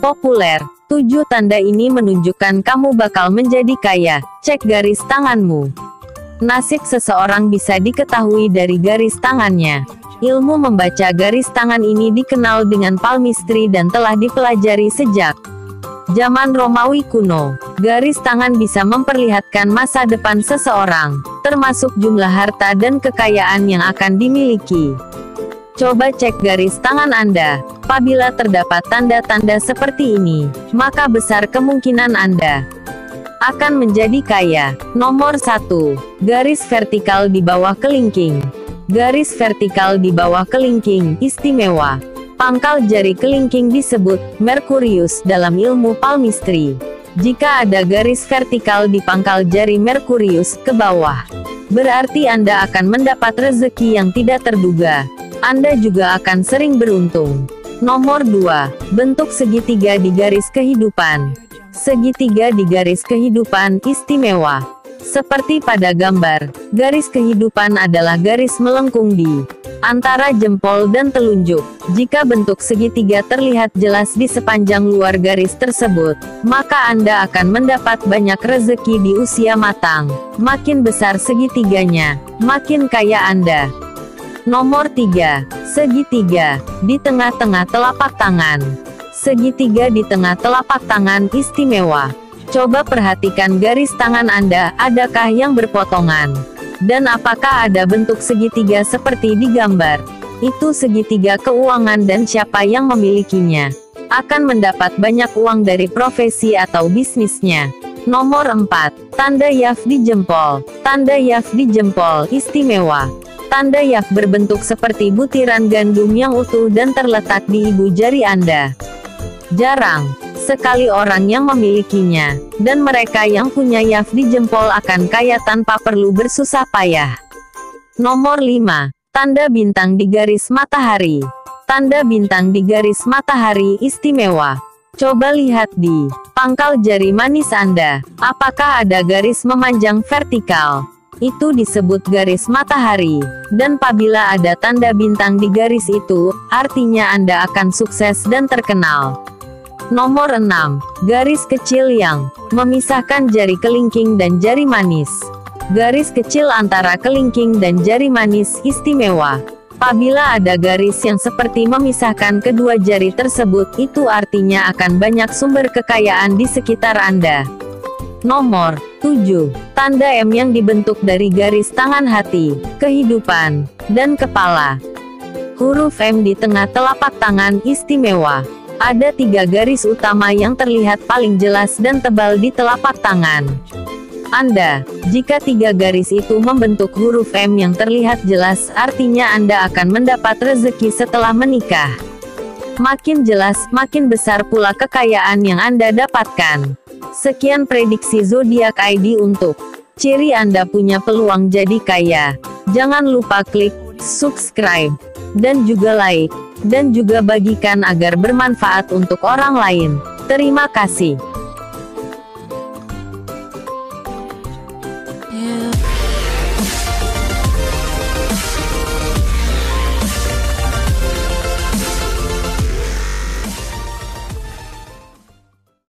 Populer. Tujuh tanda ini menunjukkan kamu bakal menjadi kaya. Cek garis tanganmu. Nasib seseorang bisa diketahui dari garis tangannya. Ilmu membaca garis tangan ini dikenal dengan palmistry dan telah dipelajari sejak zaman Romawi kuno. Garis tangan bisa memperlihatkan masa depan seseorang, termasuk jumlah harta dan kekayaan yang akan dimiliki. Coba cek garis tangan Anda. Apabila terdapat tanda-tanda seperti ini, maka besar kemungkinan Anda akan menjadi kaya. Nomor 1. Garis vertikal di bawah kelingking. Garis vertikal di bawah kelingking, istimewa. Pangkal jari kelingking disebut Merkurius dalam ilmu palmistry. Jika ada garis vertikal di pangkal jari Merkurius ke bawah, berarti Anda akan mendapat rezeki yang tidak terduga. Anda juga akan sering beruntung. Nomor 2. Bentuk segitiga di garis kehidupan. Segitiga di garis kehidupan istimewa. Seperti pada gambar, garis kehidupan adalah garis melengkung di antara jempol dan telunjuk. Jika bentuk segitiga terlihat jelas di sepanjang luar garis tersebut, maka Anda akan mendapat banyak rezeki di usia matang. Makin besar segitiganya, makin kaya Anda. Nomor 3. Segitiga. Di tengah-tengah telapak tangan. Segitiga di tengah telapak tangan istimewa. Coba perhatikan garis tangan Anda, adakah yang berpotongan? Dan apakah ada bentuk segitiga seperti di gambar? Itu segitiga keuangan dan siapa yang memilikinya akan mendapat banyak uang dari profesi atau bisnisnya. Nomor 4. Tanda Yaf di jempol. Tanda Yaf di jempol istimewa. Tanda Yaf berbentuk seperti butiran gandum yang utuh dan terletak di ibu jari Anda. Jarang sekali orang yang memilikinya, dan mereka yang punya Yaf di jempol akan kaya tanpa perlu bersusah payah. Nomor 5. Tanda bintang di garis matahari. Tanda bintang di garis matahari istimewa. Coba lihat di pangkal jari manis Anda, apakah ada garis memanjang vertikal? itu disebut garis matahari. Dan apabila ada tanda bintang di garis itu, artinya Anda akan sukses dan terkenal. Nomor 6. Garis kecil yang memisahkan jari kelingking dan jari manis. Garis kecil antara kelingking dan jari manis istimewa. Apabila ada garis yang seperti memisahkan kedua jari tersebut, itu artinya akan banyak sumber kekayaan di sekitar Anda. Nomor 7. Tanda M yang dibentuk dari garis tangan hati, kehidupan, dan kepala. Huruf M di tengah telapak tangan istimewa. Ada tiga garis utama yang terlihat paling jelas dan tebal di telapak tangan. Anda, jika tiga garis itu membentuk huruf M yang terlihat jelas, artinya Anda akan mendapat rezeki setelah menikah. Makin jelas, makin besar pula kekayaan yang Anda dapatkan. Sekian prediksi zodiak ID untuk ciri Anda punya peluang jadi kaya. Jangan lupa klik subscribe dan juga like dan juga bagikan agar bermanfaat untuk orang lain. Terima kasih.